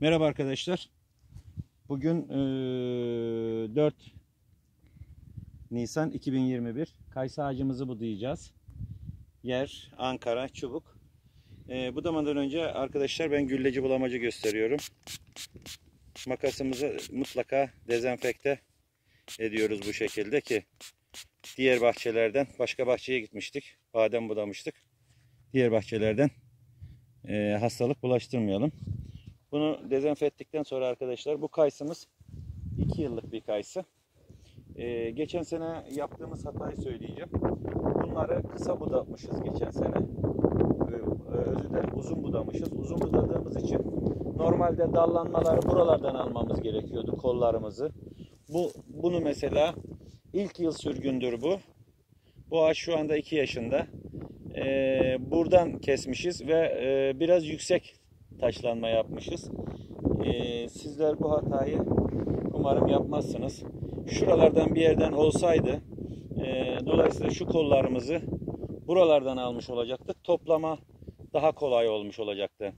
Merhaba arkadaşlar. Bugün eee, 4 Nisan 2021. Kayısı ağacımızı budayacağız. Yer Ankara Çubuk. Eee budamadan önce arkadaşlar ben gülleci bulamacı gösteriyorum. Makasımızı mutlaka dezenfekte ediyoruz bu şekilde ki diğer bahçelerden başka bahçeye gitmiştik. Badem budamıştık. Diğer bahçelerden eee, hastalık bulaştırmayalım. Bunu ettikten sonra arkadaşlar bu kayısımız 2 yıllık bir kayısı. Ee, geçen sene yaptığımız hatayı söyleyeceğim. Bunları kısa budatmışız geçen sene. Ee, özür dilerim uzun budamışız. Uzun budadığımız için normalde dallanmaları buralardan almamız gerekiyordu kollarımızı. Bu bunu mesela ilk yıl sürgündür bu. Bu ağaç şu anda 2 yaşında. Ee, buradan kesmişiz ve e, biraz yüksek taşlanma yapmışız. Ee, sizler bu hatayı umarım yapmazsınız. Şuralardan bir yerden olsaydı e, dolayısıyla şu kollarımızı buralardan almış olacaktık. Toplama daha kolay olmuş olacaktı.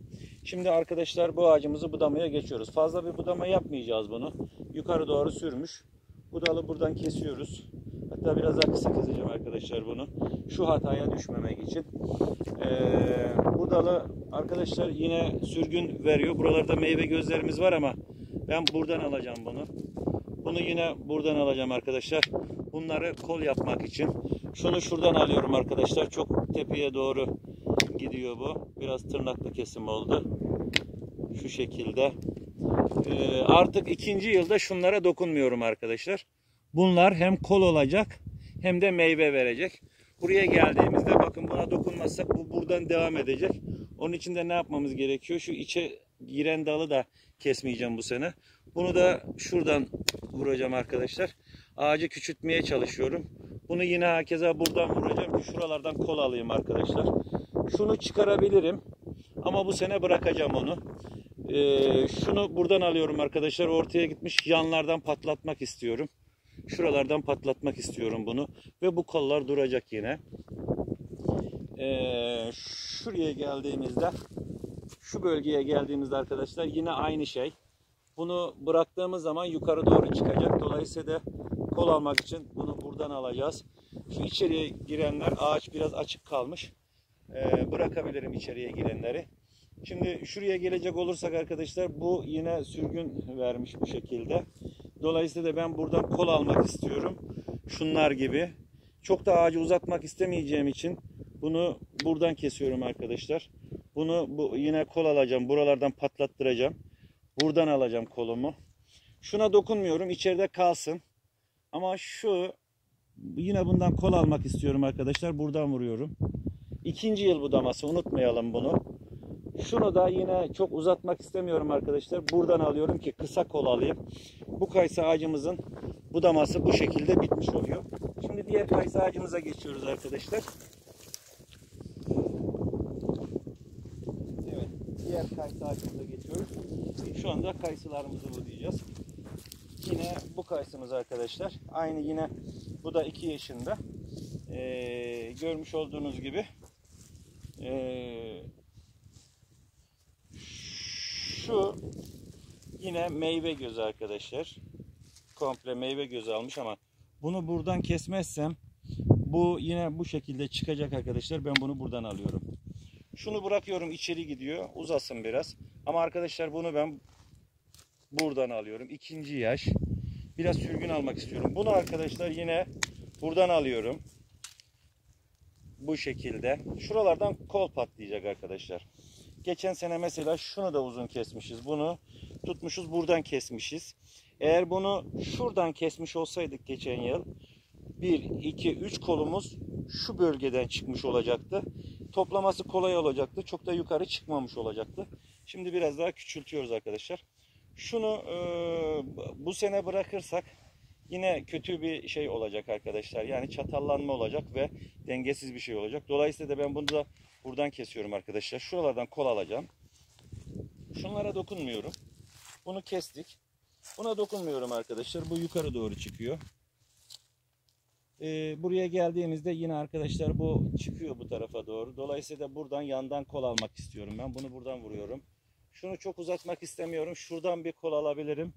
Şimdi arkadaşlar bu ağacımızı budamaya geçiyoruz. Fazla bir budama yapmayacağız bunu. Yukarı doğru sürmüş. Bu dalı buradan kesiyoruz. Hatta biraz daha kısa keseceğim arkadaşlar bunu. Şu hataya düşmemek için. Ee, bu dalı arkadaşlar yine sürgün veriyor. Buralarda meyve gözlerimiz var ama ben buradan alacağım bunu. Bunu yine buradan alacağım arkadaşlar. Bunları kol yapmak için. Şunu şuradan alıyorum arkadaşlar. Çok tepeye doğru gidiyor bu. Biraz tırnaklı kesim oldu. Şu şekilde. Ee, artık ikinci yılda şunlara dokunmuyorum arkadaşlar. Bunlar hem kol olacak hem de meyve verecek. Buraya geldiğimizde bakın buna dokunmazsak bu buradan devam edecek. Onun için de ne yapmamız gerekiyor? Şu içe giren dalı da kesmeyeceğim bu sene. Bunu da şuradan vuracağım arkadaşlar. Ağacı küçültmeye çalışıyorum. Bunu yine herkese buradan vuracağım ki şuralardan kol alayım arkadaşlar. Şunu çıkarabilirim. Ama bu sene bırakacağım onu. Ee, şunu buradan alıyorum arkadaşlar. Ortaya gitmiş yanlardan patlatmak istiyorum. Şuralardan patlatmak istiyorum bunu. Ve bu kollar duracak yine. Ee, şuraya geldiğimizde şu bölgeye geldiğimizde arkadaşlar yine aynı şey. Bunu bıraktığımız zaman yukarı doğru çıkacak. Dolayısıyla kol almak için bunu buradan alacağız. Şu içeriye girenler ağaç biraz açık kalmış. Ee, bırakabilirim içeriye girenleri. Şimdi şuraya gelecek olursak arkadaşlar bu yine sürgün vermiş bu şekilde. Dolayısıyla da ben buradan kol almak istiyorum. Şunlar gibi. Çok da ağacı uzatmak istemeyeceğim için bunu buradan kesiyorum arkadaşlar. Bunu bu, yine kol alacağım. Buralardan patlattıracağım. Buradan alacağım kolumu. Şuna dokunmuyorum. içeride kalsın. Ama şu yine bundan kol almak istiyorum arkadaşlar. Buradan vuruyorum. İkinci yıl budaması. Unutmayalım bunu. Şunu da yine çok uzatmak istemiyorum arkadaşlar. Buradan alıyorum ki kısa kol alayım. Bu kayısı ağacımızın budaması bu şekilde bitmiş oluyor. Şimdi diğer kayısı ağacımıza geçiyoruz arkadaşlar. Evet, diğer kayısı ağacımıza geçiyoruz. Şu anda kayısılarımızı budayacağız. Yine bu kayısımız arkadaşlar. Aynı yine bu da 2 yaşında. Ee, görmüş olduğunuz gibi ee, şu yine meyve gözü arkadaşlar. Komple meyve gözü almış ama bunu buradan kesmezsem bu yine bu şekilde çıkacak arkadaşlar. Ben bunu buradan alıyorum. Şunu bırakıyorum içeri gidiyor. Uzasın biraz. Ama arkadaşlar bunu ben buradan alıyorum. İkinci yaş. Biraz sürgün almak istiyorum. Bunu arkadaşlar yine buradan alıyorum. Bu şekilde. Şuralardan kol patlayacak arkadaşlar. Geçen sene mesela şunu da uzun kesmişiz. Bunu tutmuşuz buradan kesmişiz. Eğer bunu şuradan kesmiş olsaydık geçen yıl 1, 2, 3 kolumuz şu bölgeden çıkmış olacaktı. Toplaması kolay olacaktı. Çok da yukarı çıkmamış olacaktı. Şimdi biraz daha küçültüyoruz arkadaşlar. Şunu e, bu sene bırakırsak yine kötü bir şey olacak arkadaşlar. Yani çatallanma olacak ve dengesiz bir şey olacak. Dolayısıyla da ben bunu da buradan kesiyorum arkadaşlar. Şuralardan kol alacağım. Şunlara dokunmuyorum. Bunu kestik. Buna dokunmuyorum arkadaşlar. Bu yukarı doğru çıkıyor. Ee, buraya geldiğimizde yine arkadaşlar bu çıkıyor bu tarafa doğru. Dolayısıyla buradan yandan kol almak istiyorum ben. Bunu buradan vuruyorum. Şunu çok uzatmak istemiyorum. Şuradan bir kol alabilirim.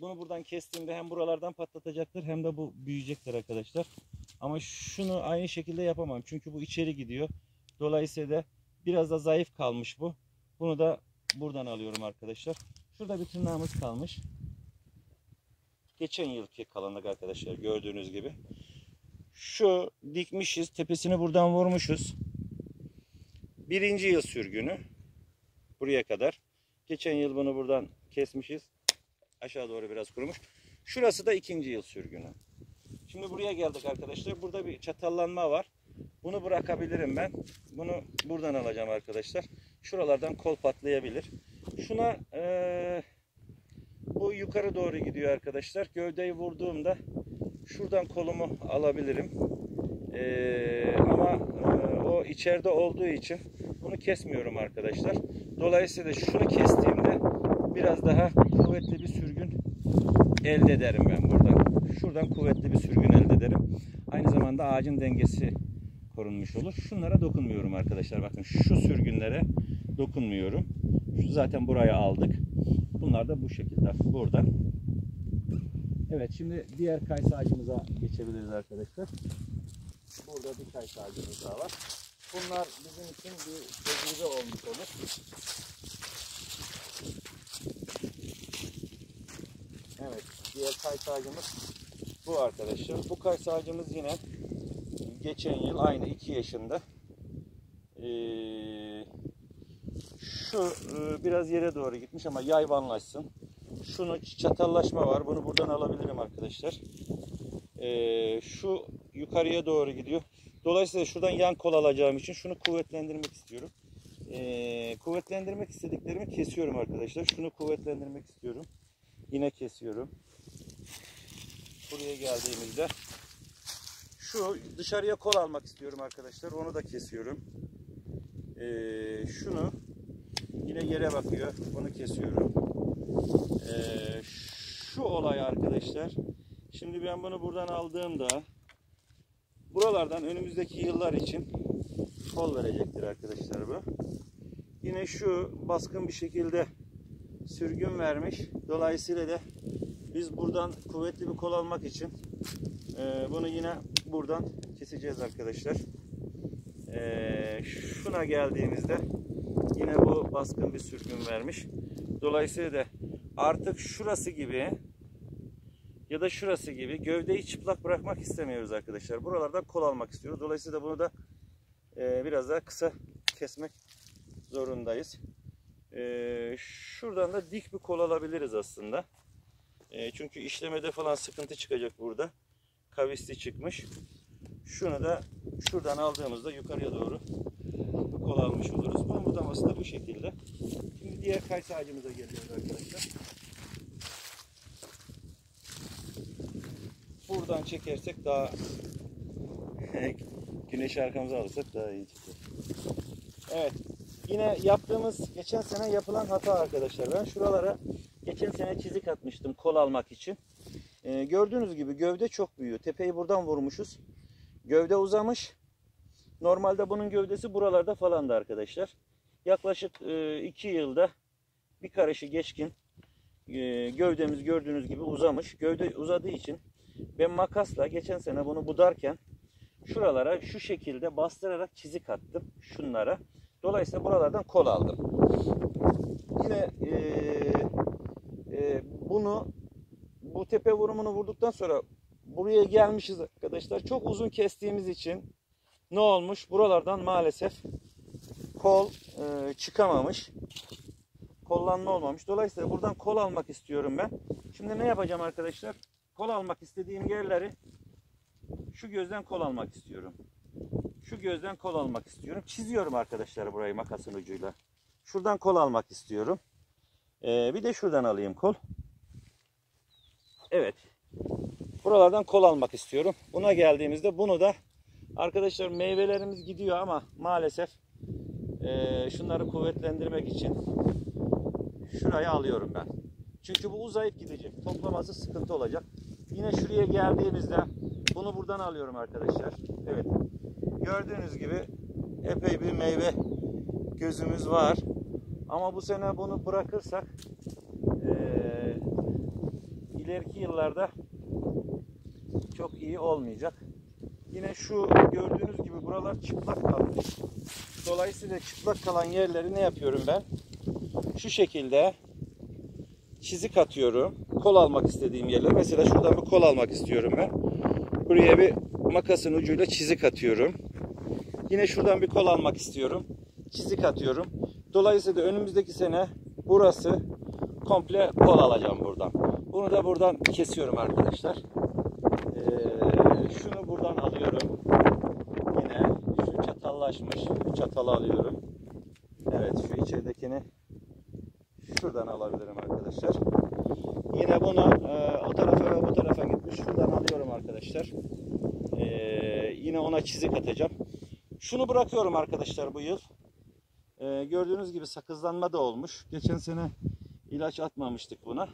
Bunu buradan kestiğimde hem buralardan patlatacaktır hem de bu büyüyecektir arkadaşlar. Ama şunu aynı şekilde yapamam. Çünkü bu içeri gidiyor. Dolayısıyla biraz da zayıf kalmış bu. Bunu da buradan alıyorum arkadaşlar. Şurada bir tırnağımız kalmış. Geçen yılki kalanlık arkadaşlar gördüğünüz gibi. Şu dikmişiz. Tepesini buradan vurmuşuz. Birinci yıl sürgünü. Buraya kadar. Geçen yıl bunu buradan kesmişiz. Aşağı doğru biraz kurumuş. Şurası da ikinci yıl sürgünü. Şimdi buraya geldik arkadaşlar. Burada bir çatallanma var. Bunu bırakabilirim ben. Bunu buradan alacağım arkadaşlar. Şuralardan kol patlayabilir. Şuna ee, bu yukarı doğru gidiyor arkadaşlar. Gövdeyi vurduğumda şuradan kolumu alabilirim. Ee, ama e, o içeride olduğu için bunu kesmiyorum arkadaşlar. Dolayısıyla şunu kestiğimde biraz daha kuvvetli bir sürgün elde ederim ben buradan. Şuradan kuvvetli bir sürgün elde ederim. Aynı zamanda ağacın dengesi korunmuş olur. Şunlara dokunmuyorum arkadaşlar. Bakın şu sürgünlere dokunmuyorum. Şu zaten buraya aldık. Bunlar da bu şekilde buradan. Evet şimdi diğer kayısı ağacımıza geçebiliriz arkadaşlar. Burada bir kayısı ağacımız daha var. Bunlar bizim için bir tecrübe olmuş olur. Evet diğer kayısı ağacımız bu arkadaşlar. Bu kayısı ağacımız yine geçen yıl aynı 2 yaşında. Ee, şu e, biraz yere doğru gitmiş ama yayvanlaşsın. Şunu çatallaşma var. Bunu buradan alabilirim arkadaşlar. Ee, şu yukarıya doğru gidiyor. Dolayısıyla şuradan yan kol alacağım için şunu kuvvetlendirmek istiyorum. Ee, kuvvetlendirmek istediklerimi kesiyorum arkadaşlar. Şunu kuvvetlendirmek istiyorum. Yine kesiyorum. Buraya geldiğimizde şu dışarıya kol almak istiyorum arkadaşlar. Onu da kesiyorum. Ee, şunu yine yere bakıyor. Bunu kesiyorum. Ee, şu olay arkadaşlar. Şimdi ben bunu buradan aldığımda buralardan önümüzdeki yıllar için kol verecektir arkadaşlar bu. Yine şu baskın bir şekilde sürgün vermiş. Dolayısıyla da biz buradan kuvvetli bir kol almak için e, bunu yine buradan keseceğiz arkadaşlar. E, şuna geldiğimizde yine bu baskın bir sürgün vermiş. Dolayısıyla da artık şurası gibi ya da şurası gibi gövdeyi çıplak bırakmak istemiyoruz arkadaşlar. Buralardan kol almak istiyoruz. Dolayısıyla bunu da e, biraz daha kısa kesmek zorundayız. E, şuradan da dik bir kol alabiliriz aslında. E, çünkü işlemede falan sıkıntı çıkacak burada. Kavisli çıkmış. Şunu da şuradan aldığımızda yukarıya doğru kol almış oluruz. Bunun budaması da bu şekilde. Şimdi diğer kayısı ağacımıza geliyoruz arkadaşlar. Buradan çekersek daha güneş arkamıza alırsak daha iyi çıkar. Evet. Yine yaptığımız geçen sene yapılan hata arkadaşlar. Ben şuralara geçen sene çizik atmıştım kol almak için. Ee, gördüğünüz gibi gövde çok büyüyor. Tepeyi buradan vurmuşuz. Gövde uzamış. Normalde bunun gövdesi buralarda falandı arkadaşlar. Yaklaşık 2 e, yılda bir karışı geçkin e, gövdemiz gördüğünüz gibi uzamış. Gövde uzadığı için ben makasla geçen sene bunu budarken şuralara şu şekilde bastırarak çizik attım şunlara. Dolayısıyla buralardan kol aldım. Yine e, e, bunu bu tepe vurumunu vurduktan sonra buraya gelmişiz arkadaşlar. Çok uzun kestiğimiz için ne olmuş? Buralardan maalesef kol e, çıkamamış. Kollanma olmamış. Dolayısıyla buradan kol almak istiyorum ben. Şimdi ne yapacağım arkadaşlar? Kol almak istediğim yerleri şu gözden kol almak istiyorum. Şu gözden kol almak istiyorum. Çiziyorum arkadaşlar burayı makasın ucuyla. Şuradan kol almak istiyorum. Ee, bir de şuradan alayım kol. Evet. Buralardan kol almak istiyorum. Buna geldiğimizde bunu da arkadaşlar meyvelerimiz gidiyor ama maalesef e, şunları kuvvetlendirmek için şurayı alıyorum ben. Çünkü bu uzayıp gidecek. Toplaması sıkıntı olacak. Yine şuraya geldiğimizde bunu buradan alıyorum arkadaşlar. Evet. Gördüğünüz gibi epey bir meyve gözümüz var. Ama bu sene bunu bırakırsak ileriki yıllarda çok iyi olmayacak. Yine şu gördüğünüz gibi buralar çıplak kalmış. Dolayısıyla çıplak kalan yerleri ne yapıyorum ben? Şu şekilde çizik atıyorum. Kol almak istediğim yerler. Mesela şuradan bir kol almak istiyorum ben. Buraya bir makasın ucuyla çizik atıyorum. Yine şuradan bir kol almak istiyorum. Çizik atıyorum. Dolayısıyla önümüzdeki sene burası komple kol alacağım buradan. Bunu da buradan kesiyorum arkadaşlar. Ee, şunu buradan alıyorum. Yine şu çatallaşmış. Şu çatalı alıyorum. Evet şu içeridekini şuradan alabilirim arkadaşlar. Yine bunu e, o tarafa ve bu tarafa gitmiş. Şuradan alıyorum arkadaşlar. Ee, yine ona çizik atacağım. Şunu bırakıyorum arkadaşlar bu yıl. Ee, gördüğünüz gibi sakızlanma da olmuş. Geçen sene ilaç atmamıştık buna.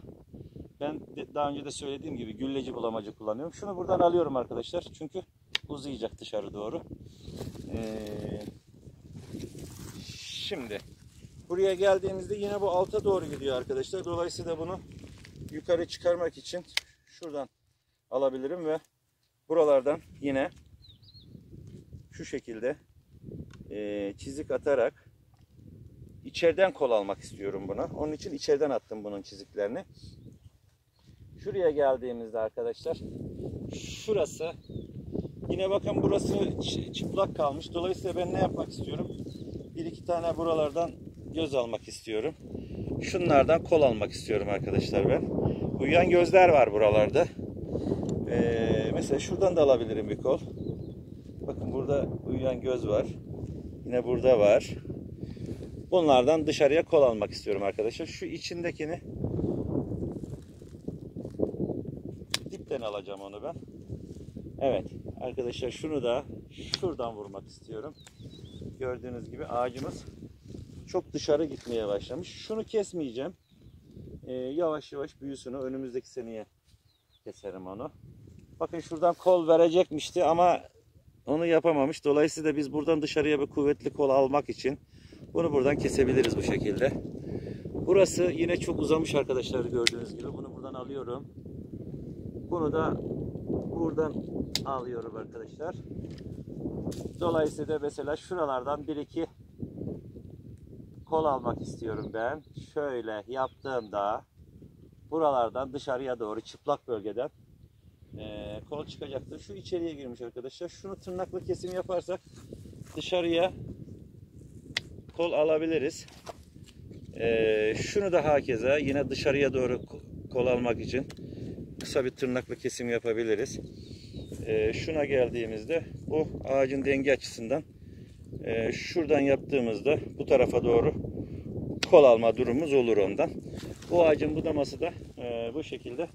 Ben daha önce de söylediğim gibi gülleci bulamacı kullanıyorum. Şunu buradan alıyorum arkadaşlar. Çünkü uzayacak dışarı doğru. Ee, şimdi buraya geldiğimizde yine bu alta doğru gidiyor arkadaşlar. Dolayısıyla bunu yukarı çıkarmak için şuradan alabilirim ve buralardan yine şu şekilde eee, çizik atarak içeriden kol almak istiyorum buna. Onun için içeriden attım bunun çiziklerini. Şuraya geldiğimizde arkadaşlar şurası yine bakın burası çı- çıplak kalmış. Dolayısıyla ben ne yapmak istiyorum? Bir iki tane buralardan göz almak istiyorum. Şunlardan kol almak istiyorum arkadaşlar ben. Uyuyan gözler var buralarda. Ee, mesela şuradan da alabilirim bir kol. Bakın burada uyuyan göz var. Yine burada var. Bunlardan dışarıya kol almak istiyorum arkadaşlar. Şu içindekini dipten alacağım onu ben. Evet arkadaşlar şunu da şuradan vurmak istiyorum. Gördüğünüz gibi ağacımız çok dışarı gitmeye başlamış. Şunu kesmeyeceğim. Ee, yavaş yavaş büyüsünü önümüzdeki seneye keserim onu. Bakın şuradan kol verecekmişti ama onu yapamamış. Dolayısıyla biz buradan dışarıya bir kuvvetli kol almak için bunu buradan kesebiliriz bu şekilde. Burası yine çok uzamış arkadaşlar gördüğünüz gibi. Bunu buradan alıyorum. Bunu da buradan alıyorum arkadaşlar. Dolayısıyla mesela şuralardan bir iki kol almak istiyorum ben. Şöyle yaptığımda buralardan dışarıya doğru çıplak bölgeden eee, kol çıkacaktır. Şu içeriye girmiş arkadaşlar. Şunu tırnaklı kesim yaparsak dışarıya kol alabiliriz. Eee, şunu da hakeza yine dışarıya doğru ko- kol almak için kısa bir tırnaklı kesim yapabiliriz. Eee, şuna geldiğimizde bu ağacın denge açısından eee, şuradan yaptığımızda bu tarafa doğru kol alma durumumuz olur ondan. Bu ağacın budaması da eee, bu şekilde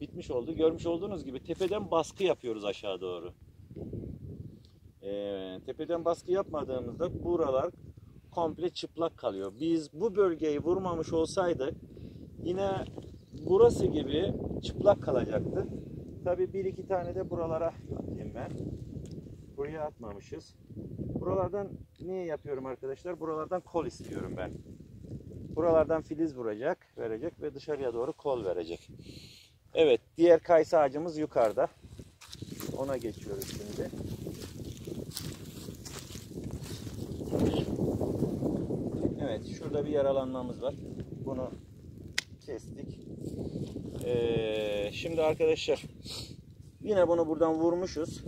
bitmiş oldu. Görmüş olduğunuz gibi tepeden baskı yapıyoruz aşağı doğru. Eee, tepeden baskı yapmadığımızda buralar komple çıplak kalıyor. Biz bu bölgeyi vurmamış olsaydık yine burası gibi çıplak kalacaktı. Tabi bir iki tane de buralara atayım ben. Buraya atmamışız. Buralardan niye yapıyorum arkadaşlar? Buralardan kol istiyorum ben. Buralardan filiz vuracak, verecek ve dışarıya doğru kol verecek. Evet, diğer kayısı ağacımız yukarıda. Ona geçiyoruz şimdi. Evet, şurada bir yaralanmamız var. Bunu kestik. Ee, şimdi arkadaşlar yine bunu buradan vurmuşuz.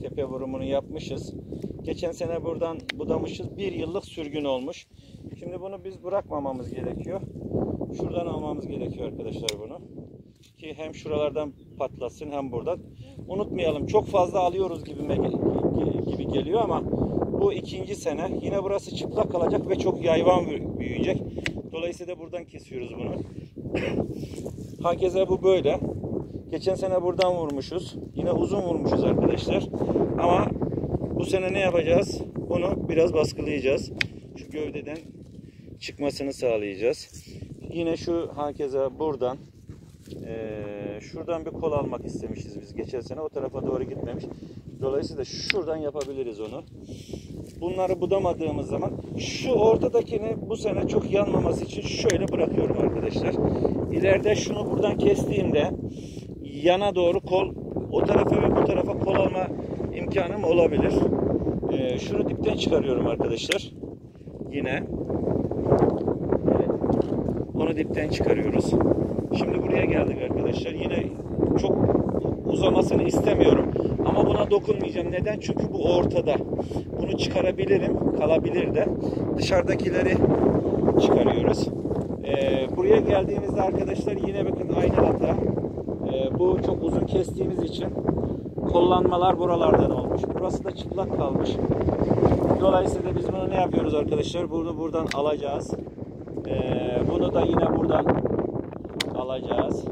Tepe vurumunu yapmışız. Geçen sene buradan budamışız. Bir yıllık sürgün olmuş. Şimdi bunu biz bırakmamamız gerekiyor. Şuradan almamız gerekiyor arkadaşlar bunu. Ki hem şuralardan patlasın hem buradan. Unutmayalım çok fazla alıyoruz gibi, gibi geliyor ama bu ikinci sene. Yine burası çıplak kalacak ve çok yayvan büyüyecek. Dolayısıyla buradan kesiyoruz bunu. Hakeza bu böyle. Geçen sene buradan vurmuşuz. Yine uzun vurmuşuz arkadaşlar. Ama bu sene ne yapacağız? Bunu biraz baskılayacağız. Şu gövdeden çıkmasını sağlayacağız. Yine şu hakeza buradan ee, şuradan bir kol almak istemişiz biz geçen sene. O tarafa doğru gitmemiş. Dolayısıyla şuradan yapabiliriz onu. Bunları budamadığımız zaman şu ortadakini bu sene çok yanmaması için şöyle bırakıyorum arkadaşlar. İleride şunu buradan kestiğimde yana doğru kol o tarafa ve bu tarafa kol alma imkanım olabilir. Ee, şunu dipten çıkarıyorum arkadaşlar. Yine onu dipten çıkarıyoruz. Şimdi buraya geldik arkadaşlar. Yine çok uzamasını istemiyorum. Ama buna dokunmayacağım. Neden? Çünkü bu ortada. Bunu çıkarabilirim. Kalabilir de. Dışarıdakileri çıkarıyoruz. Ee, buraya geldiğimizde arkadaşlar yine bakın aynı hata. Ee, bu çok uzun kestiğimiz için kollanmalar buralardan olmuş. Burası da çıplak kalmış. Dolayısıyla biz bunu ne yapıyoruz arkadaşlar? Bunu buradan alacağız. Ee, bunu da yine buradan alacağız.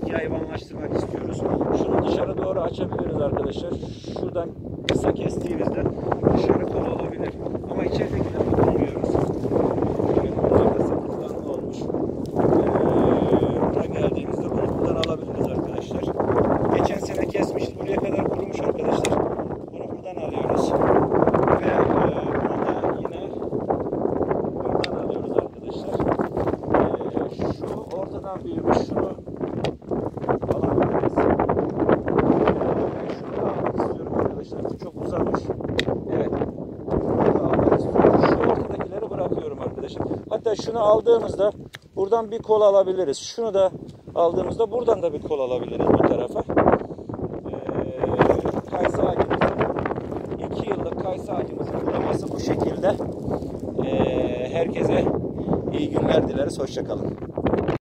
Artık yayvanlaştırmak istiyoruz. Şunu dışarı doğru açabiliriz arkadaşlar. Şuradan kısa kestiğimizde dışarı kol olabilir. Ama içeridekine dokunmuyoruz. Bakın bunlar da sapıklanma olmuş. Ee, bunu buradan alabiliriz arkadaşlar. Geçen sene kesmiştik. Buraya kadar kurumuş arkadaşlar. Bunu buradan alıyoruz. Ve e, bunu da yine buradan alıyoruz arkadaşlar. E, şu ortadan büyümüş. Şunu alabiliriz. E, ben şunu da almak istiyorum arkadaşlar. Bu çok uzamış. Evet. Bunu da almak istiyorum. Şu ortadakileri bırakıyorum Hatta şunu aldığımızda buradan bir kol alabiliriz. Şunu da aldığımızda buradan da bir kol alabiliriz bu tarafa. Kayısı ağacımızın 2 yıllık kayısı ağacımızın budaması bu şekilde. Ee, herkese iyi günler dileriz. Hoşçakalın.